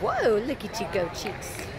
Whoa, look at you go cheeks.